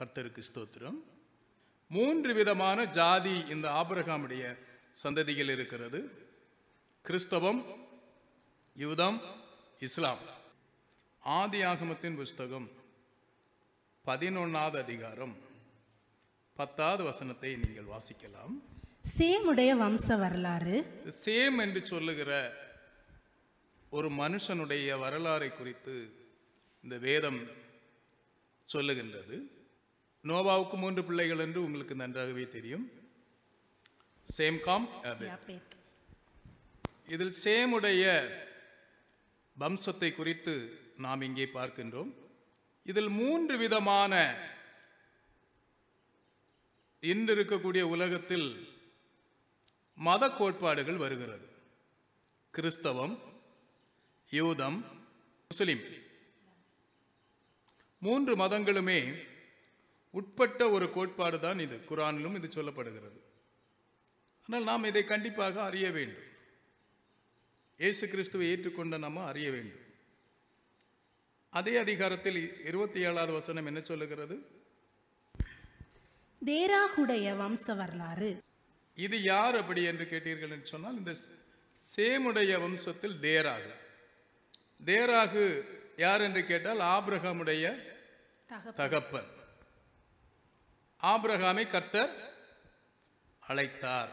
கர்த்தருக்கு ஸ்தோத்திரம். மூன்று விதமான ஜாதி இந்த ஆபிரகாமுடைய சந்ததியில் இருக்கிறது. கிறிஸ்தவம் யூதம் இஸ்லாம். ஆதி ஆகமத்தின் புஸ்தகம் பதினொன்னாவது அதிகாரம் பத்தாவது வசனத்தை நீங்கள் வாசிக்கலாம். சேமுடைய வம்ச வரலாறு. சேம் என்று சொல்லுகிற ஒரு மனுஷனுடைய வரலாறை குறித்து இந்த வேதம் சொல்லுகின்றது. நோவாவுக்கு மூன்று பிள்ளைகள் என்று உங்களுக்கு நன்றாகவே தெரியும். Shem Ham. இதில் சேமுடைய வம்சத்தை குறித்து நாம் இங்கே பார்க்கின்றோம். இதில் மூன்று விதமான இன்று இருக்கக்கூடிய உலகத்தில் மத கோட்பாடுகள் வருகிறது. கிறிஸ்தவம் யூதம் முஸ்லிம். மூன்று மதங்களுமே உட்பட்ட ஒரு கோட்பாடு தான் இது. குரானிலும் இது சொல்லப்படுகிறது. ஆனால் நாம் இதை கண்டிப்பாக அறிய வேண்டும். இயேசு கிறிஸ்துவை ஏற்றுக்கொண்ட நம்ம அறிய வேண்டும். அதே அதிகாரத்தில் இருபத்தி ஏழாவது வசனம் என்ன சொல்லுகிறது? தேராகுடைய வம்ச வரலாறு இது யார் அப்படி என்று கேட்டீர்கள் என்று சொன்னால் இந்த சேமுடைய வம்சத்தில் தேராகு. தேராகு யார் என்று கேட்டால் ஆபிரகாமுடைய தகப்ப தகப்பன். ஆபிரகாமை கர்த்தர் அழைத்தார்.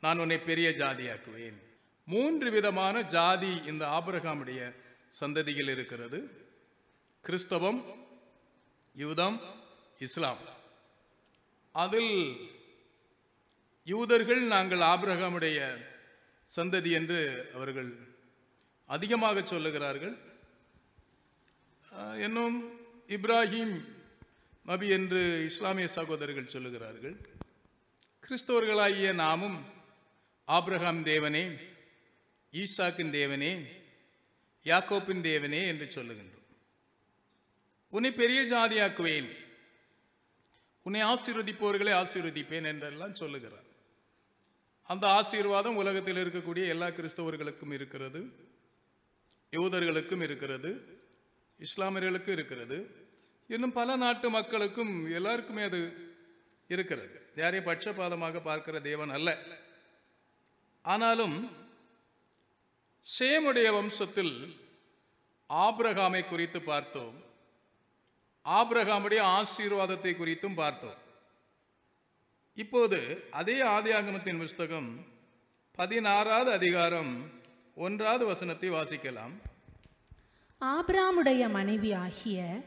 நான் உன்னை பெரிய ஜாதியாக்குவேன். மூன்று விதமான ஜாதி இந்த ஆபிரகாமுடைய சந்ததியில் இருக்கிறது. கிறிஸ்தவம் யூதம் இஸ்லாம். அதில் யூதர்கள் நாங்கள் ஆபிரகாமுடைய சந்ததி என்று அவர்கள் அதிகமாக சொல்லுகிறார்கள். இன்னும் இப்ராஹிம் நபி என்று இஸ்லாமிய சகோதரர்கள் சொல்லுகிறார்கள் கிறிஸ்தவர்களாகிய நாமும் ஆப்ரஹாம் தேவனே ஈசாக்கின் தேவனே யாக்கோப்பின் தேவனே என்று சொல்லுகின்றோம். உன்னை பெரிய ஜாதியாக்குவேன். உன்னை ஆசீர்வதிப்பவர்களை ஆசீர்வதிப்பேன் என்றெல்லாம் சொல்லுகிறார். அந்த ஆசீர்வாதம் உலகத்தில் இருக்கக்கூடிய எல்லா கிறிஸ்தவர்களுக்கும் இருக்கிறது யூதர்களுக்கும் இருக்கிறது இஸ்லாமியர்களுக்கும் இருக்கிறது. இன்னும் பல நாட்டு மக்களுக்கும் எல்லாருக்குமே அது இருக்கிறது. யாரையும் பட்சபாதமாக பார்க்கிற தேவன் அல்ல. ஆனாலும் சேமுடைய வம்சத்தில் ஆப்ரகாமை குறித்து பார்த்தோம். ஆப்ரகாமுடைய ஆசீர்வாதத்தை குறித்தும் பார்த்தோம். இப்போது அதே ஆதியாகமத்தின் புஸ்தகம் பதினாறாவது அதிகாரம் ஒன்றாவது வசனத்தை வாசிக்கலாம். ஆபிராமுடைய மனைவி ஆகிய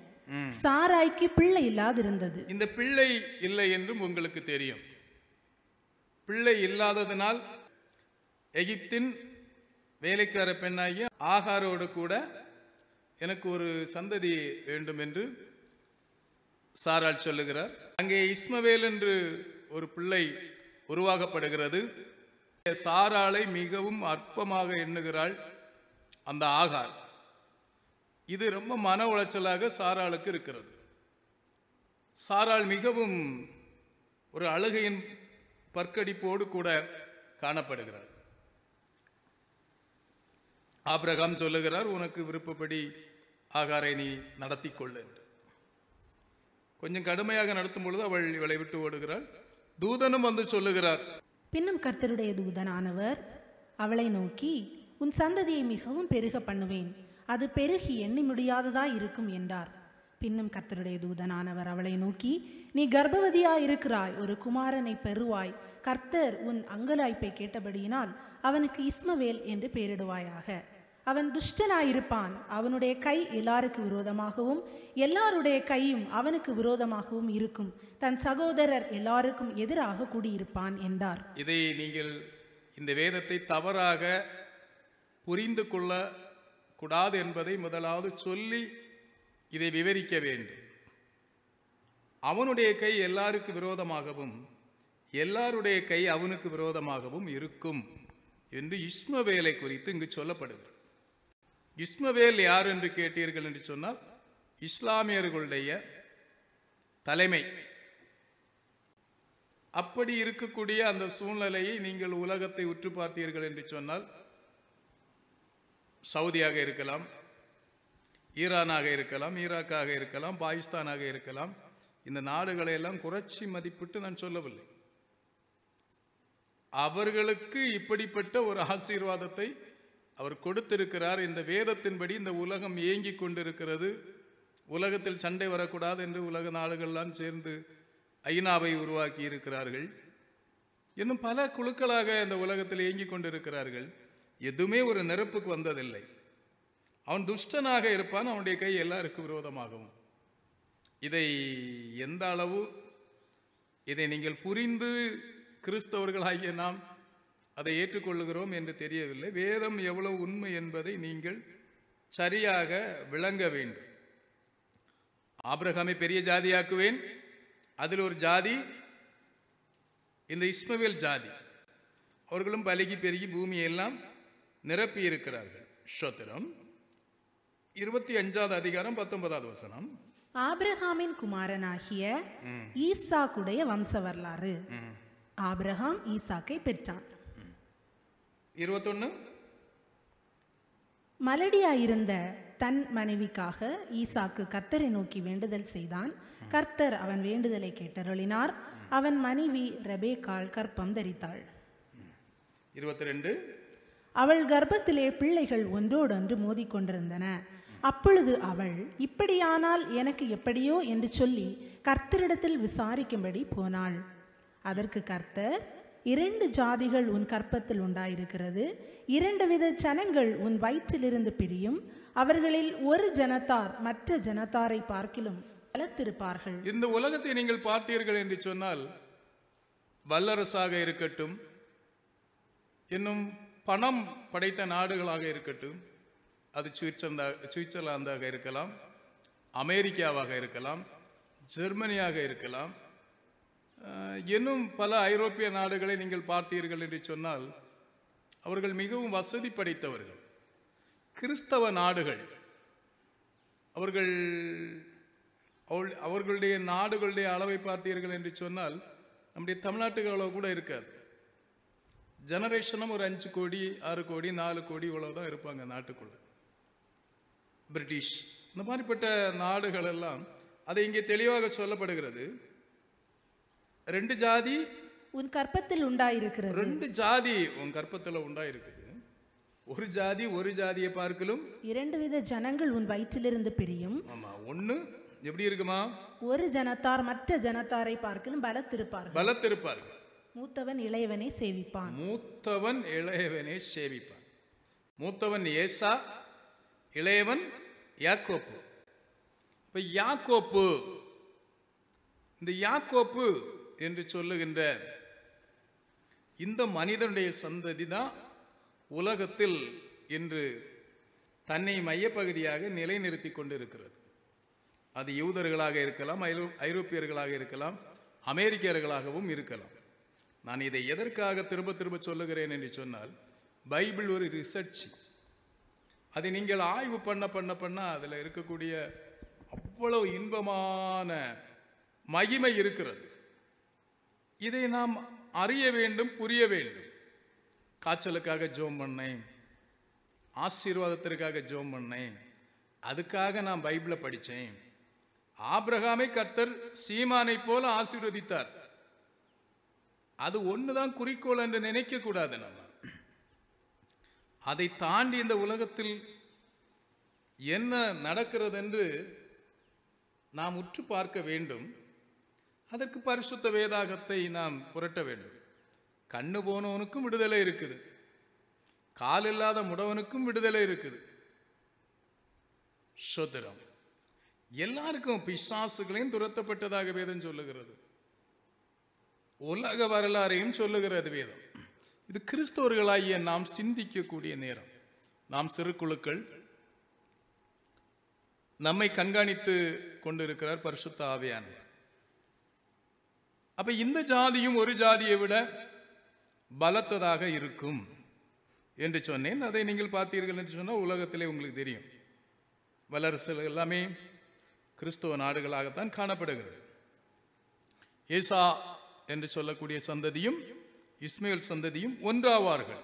சாராய்க்கு பிள்ளை இல்லாதிருந்தது. இந்த பிள்ளை இல்லை என்றும் உங்களுக்கு தெரியும். பிள்ளை இல்லாததினால் எகிப்தின் வேலைக்கார பெண்ணாகிய ஆகாரோடு கூட எனக்கு ஒரு சந்ததி வேண்டும் என்று சாராள் சொல்லுகிறார். அங்கே இஸ்மவேல் என்று ஒரு பிள்ளை உருவாக்கப்படுகிறது சாராளை மிகவும் அற்பமாக எண்ணுகிறாள் அந்த ஆகார். இது ரொம்ப மன உளைச்சலாக சாராளுக்கு இருக்கிறது. சாராள் மிகவும் ஒரு அழுகையின் பற்கடிப்போடு கூட காணப்படுகிறார் ஆபிரகாம் சொல்லுகிறார் உனக்கு விருப்பப்படி ஆகாரை நீ நடத்தி கொள்ளு என்று. கொஞ்சம் கடுமையாக நடத்தும் பொழுது அவள் இவளை விட்டு ஓடுகிறாள். தூதனும் வந்து சொல்லுகிறார் பின்னும் கர்த்தருடைய தூதனானவர் அவளை நோக்கி உன் சந்ததியை மிகவும் பெருக பண்ணுவேன். அது பெருகி எண்ணி முடியாததாய் இருக்கும் என்றார். பின்னும் கர்த்தருடைய தூதனானவர் அவளை நோக்கி நீ கர்ப்பவதியாய் இருக்கிறாய் ஒரு குமாரனை பெறுவாய். கர்த்தர் உன் அங்கலாய்ப்பை கேட்டபடியினால் அவனுக்கு இஸ்மவேல் என்று பெயரிடுவாயாக. அவன் துஷ்டனாயிருப்பான் அவனுடைய கை எல்லாருக்கு விரோதமாகவும் எல்லாருடைய கையும் அவனுக்கு விரோதமாகவும் இருக்கும். தன் சகோதரர் எல்லாருக்கும் எதிராக கூடியிருப்பான் என்றார். இதை நீங்கள் இந்த வேதத்தை தவறாக புரிந்து கொள்ள கூடாது என்பதை முதலாவது சொல்லி இதை விவரிக்க வேண்டும். அவனுடைய கை எல்லாருக்கு விரோதமாகவும் எல்லாருடைய கை அவனுக்கு விரோதமாகவும் இருக்கும் என்று இஸ்மவேலை குறித்து இங்கு சொல்லப்படுகிறது. இஸ்மவேல் யார் என்று கேட்டீர்கள் என்று சொன்னால் இஸ்லாமியர்களுடைய தலைமை. அப்படி இருக்கக்கூடிய அந்த சூழ்நிலையை நீங்கள் உலகத்தை உற்று பார்த்தீர்கள் என்று சொன்னால் சவுதியாக இருக்கலாம் ஈரானாக இருக்கலாம் ஈராக்காக இருக்கலாம் பாகிஸ்தானாக இருக்கலாம். இந்த நாடுகளை எல்லாம் குறைச்சி மதிப்பிட்டு நான் சொல்லவில்லை. அவர்களுக்கு இப்படிப்பட்ட ஒரு ஆசீர்வாதத்தை அவர் கொடுத்திருக்கிறார். இந்த வேதத்தின்படி இந்த உலகம் ஏங்கிக் கொண்டிருக்கிறது. உலகத்தில் சண்டை வரக்கூடாது என்று உலக நாடுகள்லாம் சேர்ந்து ஐநாவை உருவாக்கி இருக்கிறார்கள். இன்னும் பல குழுக்களாக இந்த உலகத்தில் இயங்கிக் கொண்டிருக்கிறார்கள். எதுவுமே ஒரு நெருப்புக்கு வந்ததில்லை. அவன் துஷ்டனாக இருப்பான் அவனுடைய கை எல்லாருக்கும் விரோதமாகவும். இதை எந்த அளவு இதை நீங்கள் புரிந்து கிறிஸ்தவர்களாகிய நாம் அதை ஏற்றுக்கொள்ளுகிறோம் என்று தெரியவில்லை. வேதம் எவ்வளவு உண்மை என்பதை நீங்கள் சரியாக விளங்க வேண்டும். ஆபிரகாமை பெரிய ஜாதியாக்குவேன். அதில் ஒரு ஜாதி இந்த இஸ்மவேல் ஜாதி. அவர்களும் பலகி பெருகி பூமியெல்லாம் நிரப்பி இருக்கிறார்கள் ஸ்தோத்திரம். இருபத்தி அஞ்சாவது அதிகாரம் பத்தொன்பதாவது வசனம். ஆபிரகாமின் குமாரனாகிய ஈசாக்குடைய வம்ச வரலாறு ஆபிரகாம் ஈசாக்கை பெற்றான். இருபத்தொன்னு. மலடியாயிருந்த தன் மனைவிக்காக ஈசாக்கு கர்த்தரை நோக்கி வேண்டுதல் செய்தான். கர்த்தர் அவன் வேண்டுதலை கேட்டருளினார். அவன் மனைவி ரெபேக்காள் கற்பம் தரித்தாள். இருபத்தி ரெண்டு அவள் கர்ப்பத்திலே பிள்ளைகள் ஒன்றோடொன்று மோதிக்கொண்டிருந்தன. அப்பொழுது அவள் இப்படியானால் எனக்கு எப்படியோ? என்று சொல்லி கர்த்தரிடத்தில் விசாரிக்கும்படி போனாள். அதற்கு கர்த்தர் இரண்டு ஜாதிகள் உன் கற்பத்தில் உண்டாயிருக்கிறது. இரண்டு வித ஜனங்கள் உன் வயிற்றிலிருந்து பிரியும். அவர்களில் ஒரு ஜனத்தார் மற்ற ஜனத்தாரை பார்க்கிலும் பலத்திருப்பார்கள் இந்த உலகத்தை நீங்கள் பார்த்தீர்கள் என்று சொன்னால் வல்லரசாக இருக்கட்டும். இன்னும் பணம் படைத்த நாடுகளாக இருக்கட்டும் அது சுவிட்சர்லா சுவிட்சர்லாந்தாக இருக்கலாம் அமெரிக்காவாக இருக்கலாம் ஜெர்மனியாக இருக்கலாம். இன்னும் பல ஐரோப்பிய நாடுகளை நீங்கள் பார்த்தீர்கள் என்று சொன்னால் அவர்கள் மிகவும் வசதி படைத்தவர்கள். கிறிஸ்தவ நாடுகள். அவர்கள் அவள் அவர்களுடைய நாடுகளுடைய அளவை பார்த்தீர்கள் என்று சொன்னால் நம்முடைய தமிழ்நாட்டுக்கு அளவு கூட இருக்காது. ஜெனரேஷனும் ஒரு அஞ்சு கோடி ஆறு கோடி நாலு கோடி இவ்வளவு தான் இருப்பாங்க நாட்டுக்குள்ள. பிரிட்டிஷ். இந்த மாதிரிப்பட்ட நாடுகள் எல்லாம் அதை இங்கே தெளிவாக சொல்லப்படுகிறது. ரெண்டு ஜாதி உன் கற்பத்தில் உண்டாயிருக்கிறது. ரெண்டு ஜாதி உன் கற்பத்தில் உண்டாயிருக்குது. ஒரு ஜாதி ஒரு ஜாதியை பார்க்கலும் இரண்டு வித ஜனங்கள் உன் வயிற்றிலிருந்து பிரியும். ஆமா ஒண்ணு எப்படி இருக்குமா? ஒரு ஜனத்தார் மற்ற ஜனத்தாரை பார்க்கிலும் பலத்திருப்பார்கள். பலத்திருப்பார்கள். மூத்தவன் இளையவனை சேவிப்பான். மூத்தவன் இளையவனை சேவிப்பான். மூத்தவன் ஏசா இளையவன் யாக்கோப்பு. இப்ப யாக்கோப்பு இந்த யாக்கோப்பு என்று சொல்லுகின்ற இந்த மனிதனுடைய சந்ததி தான் உலகத்தில் இன்று தன்னை மையப்பகுதியாக நிலைநிறுத்தி கொண்டிருக்கிறது. அது யூதர்களாக இருக்கலாம் ஐரோ- ஐரோப்பியர்களாக இருக்கலாம் அமெரிக்கர்களாகவும் இருக்கலாம். நான் இதை எதற்காக திரும்ப திரும்ப சொல்லுகிறேன் என்று சொன்னால் பைபிள் ஒரு ரிசர்ச் அதை நீங்கள் ஆய்வு பண்ண பண்ண பண்ண அதில் இருக்கக்கூடிய அவ்வளவு இன்பமான மகிமை இருக்கிறது. இதை நாம் அறிய வேண்டும் புரிய வேண்டும். காய்ச்சலுக்காக ஜோம் பண்ணேன். ஆசீர்வாதத்திற்காக ஜோம் பண்ணேன். அதுக்காக நான் பைபிளை படித்தேன். ஆப்ரஹாமை கர்த்தர் சீமானை போல ஆசீர்வதித்தார். அது ஒண்ணுதான் குறிக்கோள் என்று நினைக்கக்கூடாது நம்ம. அதை தாண்டி இந்த உலகத்தில் என்ன நடக்கிறது என்று நாம் உற்று பார்க்க வேண்டும். அதற்கு பரிசுத்த வேதாகத்தை நாம் புரட்ட வேண்டும். கண்ணு போனவனுக்கும் விடுதலை இருக்குது. கால் இல்லாத முடவனுக்கும் விடுதலை இருக்குது. சுதரம் எல்லாருக்கும் பிசாசுகளையும் துரத்தப்பட்டதாக வேதம் சொல்லுகிறது. உலக வரலாறையும் சொல்லுகிறது வேதம். இது கிறிஸ்தவர்களாகிய நாம் சிந்திக்கக்கூடிய நேரம். நாம் சிறு குழுக்கள். நம்மை கண்காணித்து கொண்டிருக்கிறார் பரிசுத்த ஆவியானவர். அப்ப இந்த ஜாதியும் ஒரு ஜாதியை விட பலத்ததாக இருக்கும் என்று சொன்னேன். அதை நீங்கள் பார்த்தீர்கள் என்று சொன்னால் உலகத்திலே உங்களுக்கு தெரியும். வல்லரசுகள் எல்லாமே கிறிஸ்துவ நாடுகளாகத்தான் காணப்படுகிறது. ஏசா என்று சொல்லக்கூடிய சந்ததியும் இஸ்மேல் சந்ததியும் ஒன்றாவார்கள்.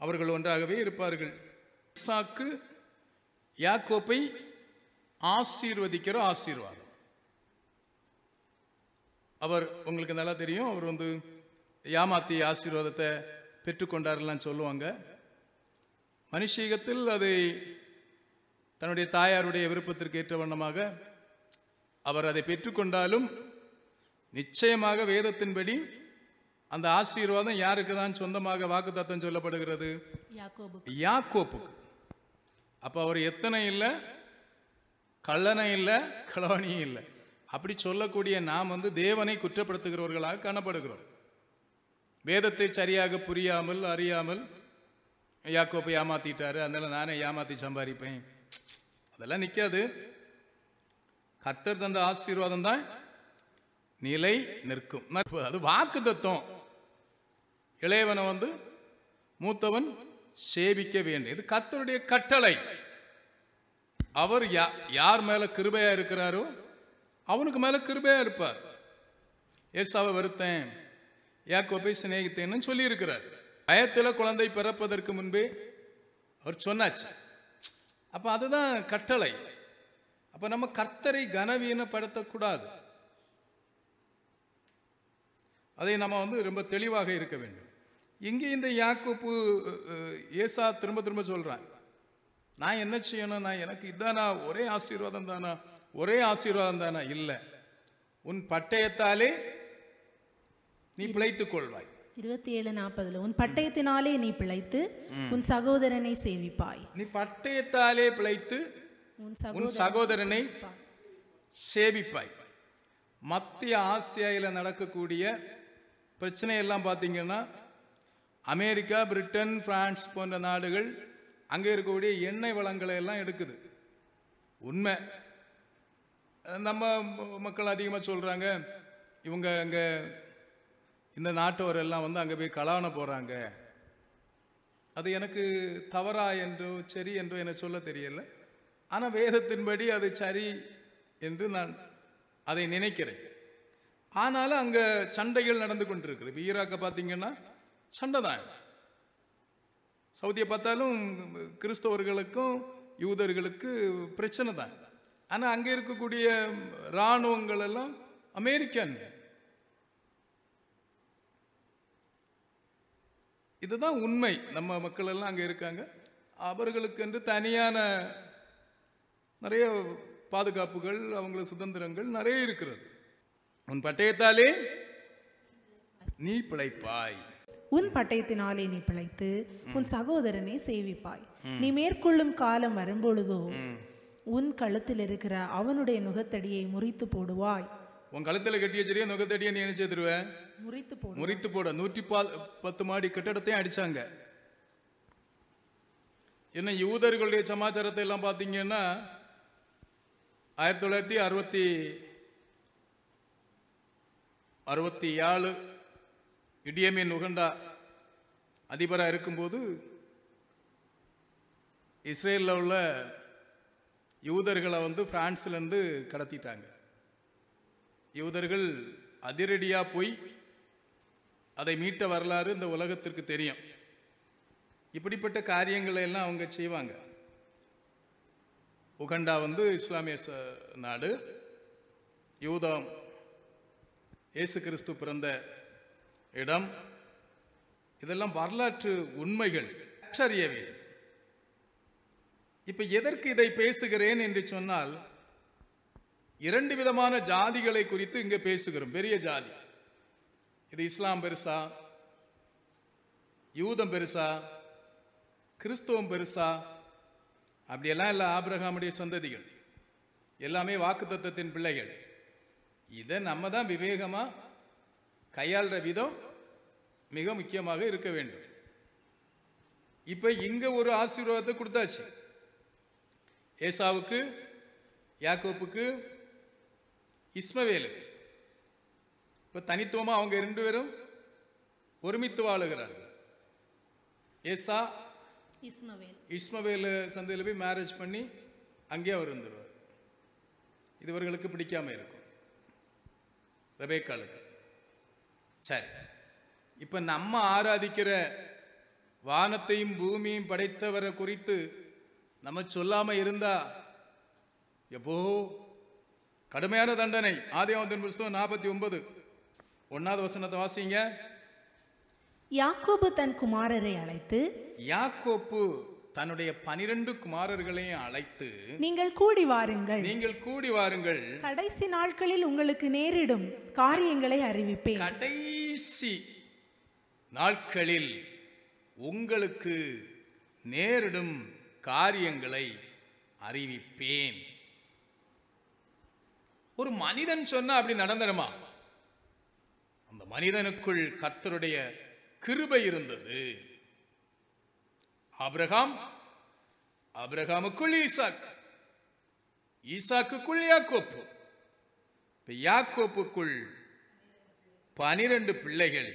அவர்கள் ஒன்றாகவே இருப்பார்கள். இசாக்கு யாக்கோப்பை ஆசீர்வதிக்கிற ஆசீர்வாதம். அவர் உங்களுக்கு நல்லா தெரியும் அவர் வந்து ஏமாத்தி ஆசீர்வாதத்தை பெற்றுக்கொண்டார்லாம் சொல்லுவாங்க. மனுஷீகத்தில் அதை தன்னுடைய தாயாருடைய விருப்பத்திற்கு ஏற்ற வண்ணமாக அவர் அதை பெற்றுக்கொண்டாலும் நிச்சயமாக வேதத்தின்படி அந்த ஆசீர்வாதம் யாருக்கு தான் சொந்தமாக வாக்குத்தத்தம் சொல்லப்படுகிறது? யாக்கோபு யாக்கோப்புக்கு அப்போ அவர் எத்தனை இல்லை? கள்ளனை இல்லை களவாணியும் இல்லை. அப்படி சொல்லக்கூடிய நாம் வந்து தேவனை குற்றப்படுத்துகிறவர்களாக காணப்படுகிறோம். வேதத்தை சரியாக புரியாமல் அறியாமல் யாக்கோப்பை ஏமாத்திட்டாரு. அதனால நானே ஏமாத்தி சம்பாதிப்பேன். அதெல்லாம் நிற்காது கர்த்தர் தந்த ஆசீர்வாதம் தான் நிலை நிற்கும். அது வாக்கு தத்துவம். இளையவனை வந்து மூத்தவன் சேவிக்க வேண்டியது கத்தருடைய கட்டளை. அவர் யா- யார் மேல கிருபையா இருக்கிறாரோ அவனுக்கு மேல கிருபையா இருப்பார். ஏசாவை வருத்தேன். யாக்கோப்பை சிநேகித்தேன்னு சொல்லி இருக்கிறார் பயத்தில் குழந்தை பிறப்பதற்கு முன்பே அவர் சொன்னாச்சு. அப்ப அதுதான் கட்டளை. அப்ப நம்ம கர்த்தரை கனவீனப்படுத்தக்கூடாது. அதை நம்ம வந்து ரொம்ப தெளிவாக இருக்க வேண்டும். இங்கே இந்த யாக்கோப்பு ஏசா திரும்ப திரும்ப சொல்றான் நான் என்ன செய்யணும்? நான் எனக்கு இதானா? ஒரே ஆசீர்வாதம் தானா? ஒரே ஆசீர்வாதம் தானா? இல்லை. உன் பட்டயத்தாலே நீ பிழைத்துக் கொள்வாய். இருபத்தி ஏழு நாற்பதுல உன் பட்டயத்தினாலே நீ பிழைத்து உன் சகோதரனை சேவிப்பாய். நீ பட்டயத்தாலே பிழைத்து உன் சகோதரனை சேவிப்பாய். மத்திய ஆசியாவில் நடக்கக்கூடிய பிரச்சனை எல்லாம் பார்த்தீங்கன்னா அமெரிக்கா பிரிட்டன் பிரான்ஸ் போன்ற நாடுகள் அங்கே இருக்கக்கூடிய எண்ணெய் வளங்களை எல்லாம் எடுக்குது. உண்மை. நம்ம மக்கள் அதிகமாக சொல்கிறாங்க இவங்க அங்கே இந்த நாட்டவர் எல்லாம் வந்து அங்கே போய் கலான போகிறாங்க அது எனக்கு தவறா என்றோ சரி என்றோ எனக்கு சொல்ல தெரியலை. ஆனால் வேதத்தின்படி அது சரி என்று நான் அதை நினைக்கிறேன். ஆனாலும் அங்கே சண்டைகள் நடந்து கொண்டிருக்குது இப்போ ஈராக்கை பார்த்தீங்கன்னா சண்டை தான் சவுதியை பார்த்தாலும் கிறிஸ்தவர்களுக்கும் யூதர்களுக்கு பிரச்சனை தான் ஆனால் அங்கே இருக்கக்கூடிய இராணுவங்கள் எல்லாம் அமெரிக்கன். இதுதான் உண்மை. நம்ம மக்கள் எல்லாம் அங்கே இருக்காங்க. அவர்களுக்கு என்று தனியான நிறைய பாதுகாப்புகள் அவங்களுக்கு சுதந்திரங்கள் நிறைய இருக்கிறது. உன் பட்டயத்தாலே நீ பிழைப்பாய். உன் பட்டயத்தினாலே நீ பிழைத்து உன் சகோதரனை சேவிப்பாய். நீ மேற்கொள்ளும் காலம் வரும்பொழுதோ உன் கழுத்தில் இருக்கிற அவனுடைய நுகத்தடியை முறித்து போடுவாய். உன் கழுத்தில் கட்டிய சரியா நுகத்தடியை நீ என்ன செய்திருவேன் முறித்து போடு. முறித்து போட. நூற்றி பத்து மாடி கட்டடத்தையும் அடிச்சாங்க. என்ன யூதர்களுடைய சமாச்சாரத்தை எல்லாம் பார்த்தீங்கன்னா ஆயிரத்தி தொள்ளாயிரத்தி அறுபத்தி அறுபத்தி ஏழு இடியமின் உகண்டா அதிபராக இருக்கும்போது இஸ்ரேலில் உள்ள யூதர்களை வந்து ஃப்ரான்ஸ்லேருந்து கடத்திட்டாங்க. யூதர்கள் அதிரடியாக போய் அதை மீட்ட வரலாறு இந்த உலகத்திற்கு தெரியும். இப்படிப்பட்ட காரியங்களை எல்லாம் அவங்க செய்வாங்க. உகண்டா வந்து இஸ்லாமிய நாடு யூதம் இயேசு கிறிஸ்து பிறந்த இடம். இதெல்லாம் வரலாற்று உண்மைகள். அறிய இப்போ எதற்கு இதை பேசுகிறேன் என்று சொன்னால் இரண்டு விதமான ஜாதிகளை குறித்து இங்கே பேசுகிறோம். பெரிய ஜாதி. இது இஸ்லாம் பெருசா? யூதம் பெருசா? கிறிஸ்துவம் பெருசா? அப்படியெல்லாம் இல்லை ஆபிரகாமுடைய சந்ததிகள். எல்லாமே வாக்குத்தத்தின் பிள்ளைகள். இதை நம்ம தான் விவேகமா கையாளுற விதம் மிக முக்கியமாக இருக்க வேண்டும். இப்ப இங்க ஒரு ஆசீர்வாதத்தை கொடுத்தாச்சு. ஏசாவுக்கு யாக்கோப்புக்கு இஸ்மவேலுக்கு. இப்ப தனித்துவமா அவங்க ரெண்டு பேரும் ஒருமித்து வாழுகிறார்கள் ஏசா இஸ்மவேல். இஸ்மவேல் சந்தையில் போய் மேரேஜ் பண்ணி அங்கேயே அவர் இருந்துருவார். இது இவர்களுக்கு பிடிக்காம இருக்கும். ரெபேக்காளுக்கு. சரி. இப்ப நம்ம ஆராதிக்கிற வானத்தையும் பூமியும் படைத்தவரை குறித்து நம்ம சொல்லாம இருந்தா எப்போ? கடுமையான தண்டனை. ஆதியாவந்தின் புஸ்தகம் நாற்பத்தி ஒன்பது. ஒன்னாவது வசனத்தை வாசிங்க. யாக்கோபு தன் குமாரரை அழைத்து யாக்கோப்பு தன்னுடைய பனிரெண்டு குமாரர்களையும் அழைத்து நீங்கள் கூடி வாருங்கள். நீங்கள் கூடி வாருங்கள். கடைசி நாட்களில் உங்களுக்கு நேரிடும் காரியங்களை அறிவிப்பேன். கடைசி நாட்களில் உங்களுக்கு நேரிடும் காரியங்களை அறிவிப்பேன். ஒரு மனிதன் சொன்னா அப்படி நடந்துடுமா? அந்த மனிதனுக்குள் கர்த்தருடைய கிருபை இருந்தது. ஆபிரகாம் ஆபிரகாமுக்குள் ஈசாக் ஈசாக்குக்குள் யாக்கோப்பு இப்போ யாக்கோப்புக்குள் பனிரெண்டு பிள்ளைகள்.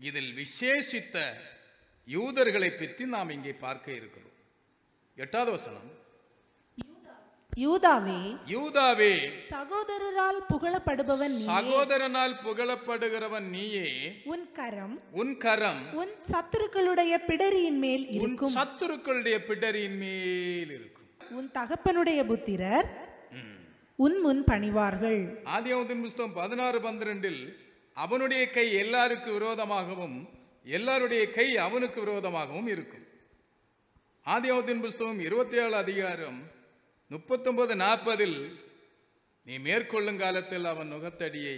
இதில் விசேஷித்த யூதர்களை பற்றி நாம் இங்கே பார்க்க இருக்கிறோம். எட்டாவது வசனம் யூதாவே யூதாவே சகோதரரால் புகழப்படுபவன் சகோதரனால் புகழப்படுகிறவன் நீயே. உன் கரம் உன் கரம் உன் சத்துருக்களுடைய பிடரியின் மேல் இருக்கும். சத்துருக்களுடைய பிடரின் மேல் இருக்கும். உன் தகப்பனுடைய புத்திரர் உன் முன் பணிவார்கள். ஆதியாவதின் புஸ்தகம் பதினாறு பன்னிரெண்டில் அவனுடைய கை எல்லாருக்கு விரோதமாகவும் எல்லாருடைய கை அவனுக்கு விரோதமாகவும் இருக்கும். ஆதியாவதின் புஸ்தகம் இருபத்தி ஏழு அதிகாரம் முப்பத்தொன்பது நாற்பதில் நீ மேற்கொள்ளும் காலத்தில் அவன் நுகத்தடியை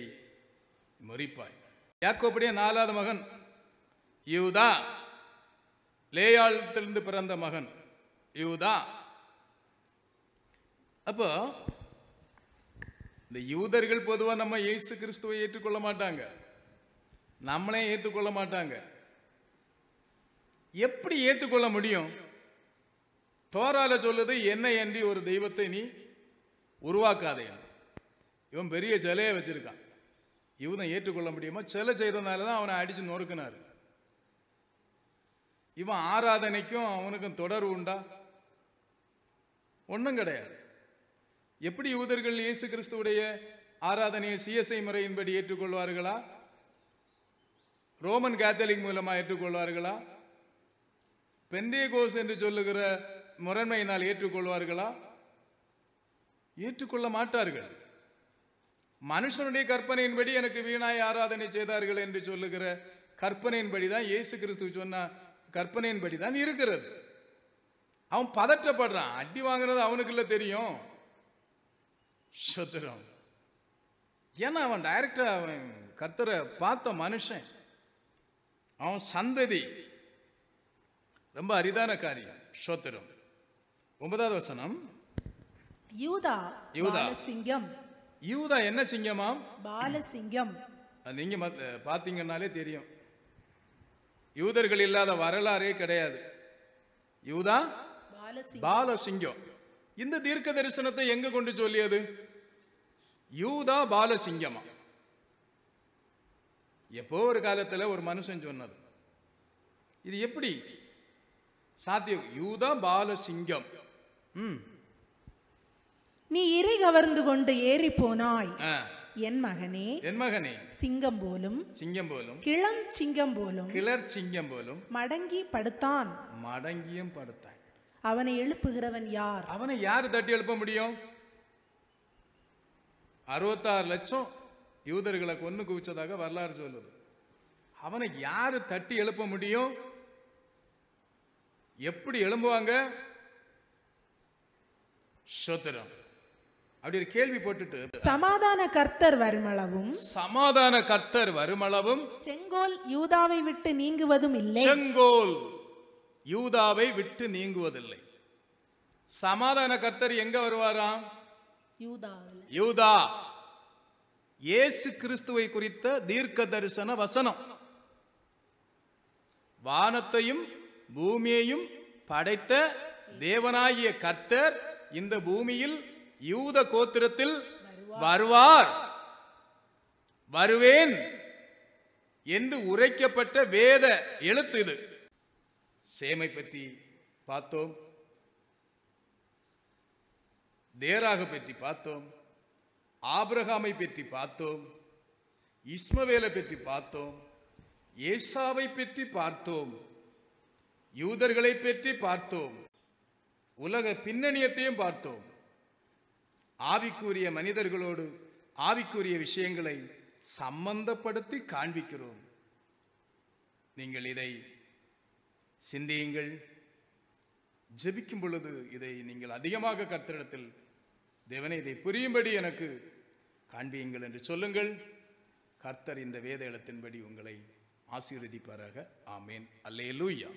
முறிப்பாய். யாக்கோபுடைய நாலாவது மகன் யூதா. லேயாளத்திலிருந்து பிறந்த மகன் யூதா. அப்போ இந்த யூதர்கள் பொதுவாக நம்ம இயேசு கிறிஸ்துவை ஏற்றுக்கொள்ள மாட்டாங்க. நம்மளே ஏற்றுக்கொள்ள மாட்டாங்க. எப்படி ஏற்றுக்கொள்ள முடியும்? தோரால சொல்லுது என்ன அன்றி ஒரு தெய்வத்தை நீ உருவாக்காதையா இவன் பெரிய சிலையை வச்சிருக்கான். இவனை ஏற்றுக்கொள்ள முடியுமா? சிலை செய்ததுனால தான் அவனை அடிச்சு நொறுக்கினார். இவன் ஆராதனைக்கும் அவனுக்கும் தொடர்பு உண்டா? ஒன்றும் கிடையாது. எப்படி யூதர்கள் இயேசு கிறிஸ்துவுடைய ஆராதனையை சிஎஸ்ஐ முறையின்படி ஏற்றுக்கொள்வார்களா? ரோமன் கேத்தலிக் மூலமாக ஏற்றுக்கொள்வார்களா? பெந்தேகோஸ் என்று சொல்லுகிற முரண்மையினால் ஏற்றுக்கொள்வார்களா? ஏற்றுக்கொள்ள மாட்டார்கள். மனுஷனுடைய கற்பனையின்படி எனக்கு வீணாய் ஆராதனை செய்தார்கள் என்று சொல்லுகிற கற்பனையின்படி தான் இயேசு கிறிஸ்து சொன்ன கற்பனையின்படி தான் இருக்கிறது. அவன் பதற்றப்படுறான். அடி வாங்கினது அவனுக்கு இல்லை தெரியும். சுத்திரம். ஏன்னா அவன் டைரக்டா அவன் கர்த்தரை பார்த்த மனுஷன். அவன் சந்ததி. ரொம்ப அரிதான காரியம். சோத்திரம். ஒன்பதாவது வசனம். யூதா யூதா. பாலசிங்கம். யூதா என்ன சிங்கமாம்? பாலசிங்கம். நீங்க பார்த்தீங்கன்னாலே தெரியும். யூதர்கள் இல்லாத வரலாறே கிடையாது. யூதா பாலசிங்கம். இந்த தீர்க்க தரிசனத்தை எங்க கொண்டு சொல்லியது? யூதா பாலசிங்கமா? எப்போ ஒரு காலத்துல ஒரு மனுஷன் சொன்னது? இது எப்படி? சாத்தியம் யூதா பாலசிங்கம். நீ இறை கவர்ந்து கொண்டு ஏறி போனாய். என் மகனே என் மகனே. சிங்கம் போலும் சிங்கம் போலும். கிளம் சிங்கம் போலும் கிளர் சிங்கம் போலும். மடங்கி படுத்தான். மடங்கியும் படுத்தாய். அவனை எழுப்புகிறவன் யார்? அவனை யார் தட்டி எழுப்ப முடியும்? அறுபத்தாறு லட்சம் யூதர்களை கொன்னு குவிச்சதாக வரலாறு சொல்லுது. அவனை யாரு தட்டி எழுப்ப முடியும்? எப்படி எழும்புவாங்க? சோத்திரம். அப்படி ஒரு கேள்வி போட்டுட்டு சமாதான கர்த்தர் வருமளவும் சமாதான கர்த்தர் வருமளவும் செங்கோல் யூதாவை விட்டு நீங்குவதும் இல்லை. செங்கோல் யூதாவை விட்டு நீங்குவதில்லை. சமாதான கர்த்தர் எங்க வருவாராம் யூதாவில். யூதா. இயேசு கிறிஸ்துவை குறித்த தீர்க்க தரிசன வசனம். வானத்தையும் பூமியையும் படைத்த தேவனாகிய கர்த்தர் இந்த பூமியில் யூத கோத்திரத்தில் வருவார். வருவேன் என்று உரைக்கப்பட்ட வேத எழுத்து இது. சேமை பற்றி பார்த்தோம். தேராக பற்றி பார்த்தோம். ஆபிரகாமை பற்றி பார்த்தோம். இஸ்மவேலை பற்றி பார்த்தோம். ஏசாவை பற்றி பார்த்தோம். யூதர்களை பற்றி பார்த்தோம். உலக பின்னணியத்தையும் பார்த்தோம். ஆவிக்குரிய மனிதர்களோடு ஆவிக்குரிய விஷயங்களை சம்பந்தப்படுத்தி காண்பிக்கிறோம். நீங்கள் இதை சிந்தியுங்கள். ஜெபிக்கும் பொழுது இதை நீங்கள் அதிகமாக கர்த்தரிடத்தில் தேவனை இதை புரியும்படி எனக்கு காண்பியுங்கள் என்று சொல்லுங்கள். கர்த்தர் இந்த வேத எழுத்தின்படி உங்களை ஆசீர்வதிப்பாராக. ஆமேன். அல்லேலூயா.